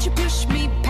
you push me